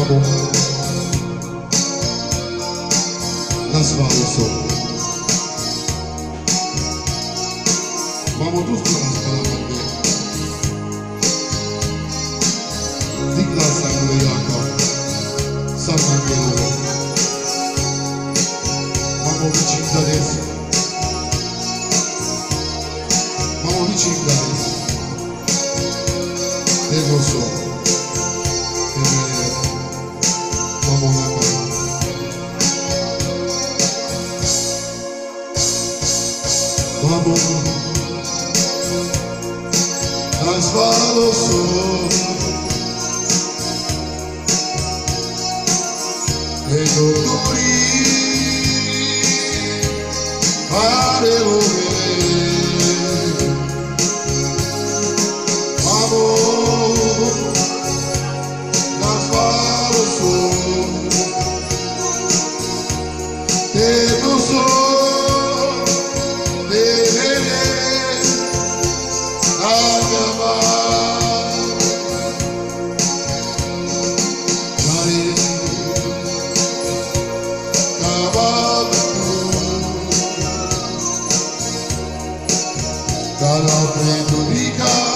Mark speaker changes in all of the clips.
Speaker 1: yako. Lazima uso. Vamos tous dans la paix. Dikla sangue yako. Sana gelo. Vamos vicino adesso. Vamos vicino adesso. Eu não sou. As transforma. Em todo brilho. Dominica.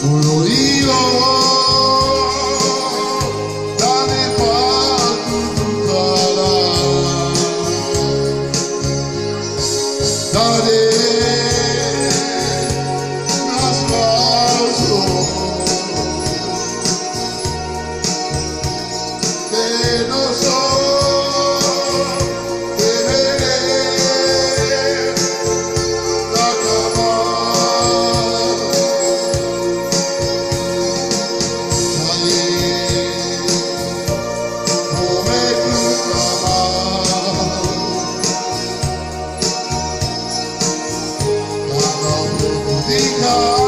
Speaker 1: Por oído Lord.